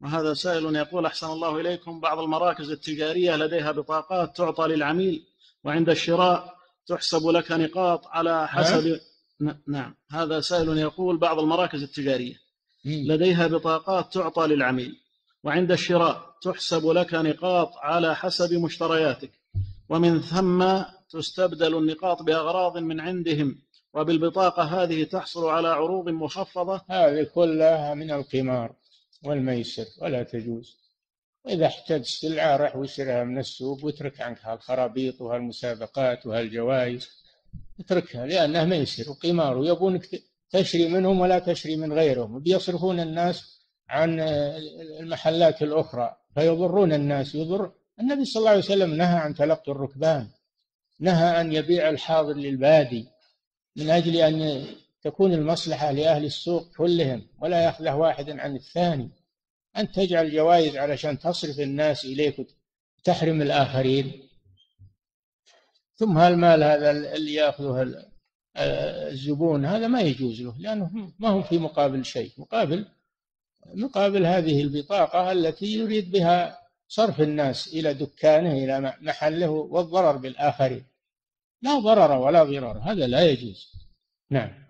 وهذا سائل يقول أحسن الله إليكم بعض المراكز التجارية لديها بطاقات تعطى للعميل وعند الشراء تحسب لك نقاط على حسب نعم هذا سائل يقول بعض المراكز التجارية لديها بطاقات تعطى للعميل وعند الشراء تحسب لك نقاط على حسب مشترياتك ومن ثم تستبدل النقاط بأغراض من عندهم وبالبطاقة هذه تحصل على عروض مخفضة. هذه كلها من القمار. والميسر ولا تجوز. إذا احتاج سلعة راح ويشتريها من السوق واترك عنك هالخرابيط وهالمسابقات وهالجوائز. اتركها لأنها ميسر وقمار ويبونك تشري منهم ولا تشري من غيرهم. بيصرفون الناس عن المحلات الأخرى فيضرون الناس. يضر النبي صلى الله عليه وسلم نهى عن تلقي الركبان نهى أن يبيع الحاضر للبادي من أجل أن تكون المصلحة لأهل السوق كلهم ولا يأخذه واحد عن الثاني. أن تجعل جوائز علشان تصرف الناس إليك وتحرم الآخرين. ثم هالمال هذا اللي يأخذه الزبون؟ هذا ما يجوز له لأنه ما هو في مقابل شيء. مقابل مقابل هذه البطاقة التي يريد بها صرف الناس إلى دكانه إلى محله والضرر بالآخرين. لا ضرر ولا ضرار هذا لا يجوز. نعم.